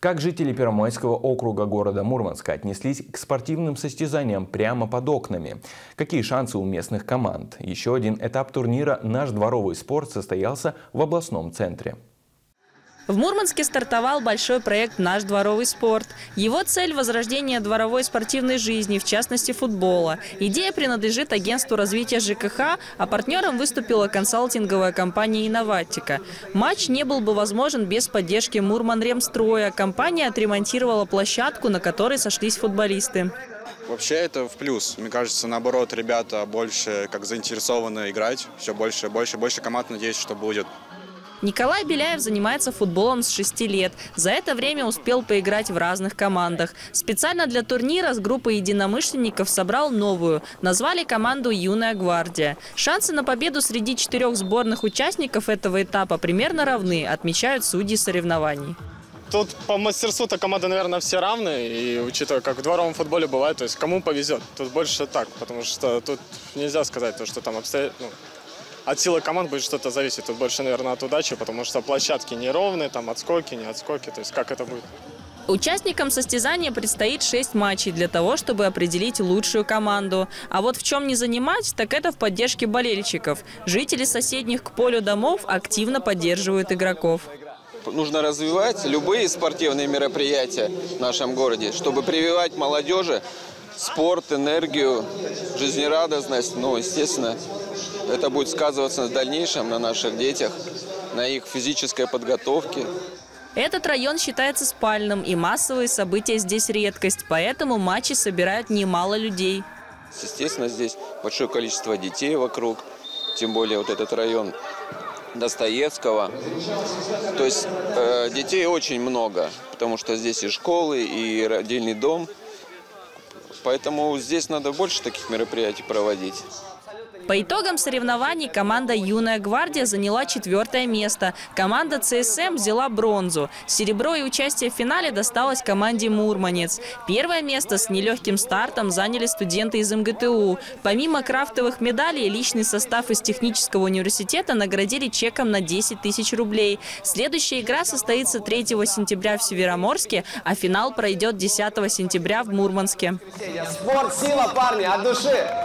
Как жители Первомайского округа города Мурманска отнеслись к спортивным состязаниям прямо под окнами? Какие шансы у местных команд? Еще один этап турнира «Наш дворовый спорт» состоялся в областном центре. В Мурманске стартовал большой проект «Наш дворовый спорт». Его цель – возрождение дворовой спортивной жизни, в частности футбола. Идея принадлежит агентству развития ЖКХ, а партнером выступила консалтинговая компания «Инноватика». Матч не был бы возможен без поддержки Мурманремстроя. Компания отремонтировала площадку, на которой сошлись футболисты. Вообще это в плюс. Мне кажется, наоборот, ребята больше как заинтересованы играть. Все больше, больше, больше команд, надеюсь, что будет. Николай Беляев занимается футболом с 6 лет. За это время успел поиграть в разных командах. Специально для турнира с группой единомышленников собрал новую. Назвали команду «Юная гвардия». Шансы на победу среди четырех сборных участников этого этапа примерно равны, отмечают судьи соревнований. Тут по мастерству-то команды, наверное, все равны. И учитывая, как в дворовом футболе бывает, то есть кому повезет. Тут больше так, потому что тут нельзя сказать, то, что там обстоят, ну, от силы команд будет что-то зависеть. Тут больше, наверное, от удачи, потому что площадки неровные, там отскоки, не отскоки. То есть как это будет? Участникам состязания предстоит 6 матчей для того, чтобы определить лучшую команду. А вот в чем не занимать, так это в поддержке болельщиков. Жители соседних к полю домов активно поддерживают игроков. Нужно развивать любые спортивные мероприятия в нашем городе, чтобы прививать молодежи спорт, энергию, жизнерадостность. Ну, естественно, это будет сказываться в дальнейшем на наших детях, на их физической подготовке. Этот район считается спальным, и массовые события здесь редкость, поэтому матчи собирают немало людей. Естественно, здесь большое количество детей вокруг, тем более вот этот район Достоевского. То есть э, детей очень много, потому что здесь и школы, и родильный дом. Поэтому здесь надо больше таких мероприятий проводить. По итогам соревнований команда «Юная гвардия» заняла четвертое место. Команда «ЦСМ» взяла бронзу. Серебро и участие в финале досталось команде «Мурманец». Первое место с нелегким стартом заняли студенты из МГТУ. Помимо крафтовых медалей, личный состав из технического университета наградили чеком на 10 тысяч рублей. Следующая игра состоится 3 сентября в Североморске, а финал пройдет 10 сентября в Мурманске. Спорт, сила, парни, от души!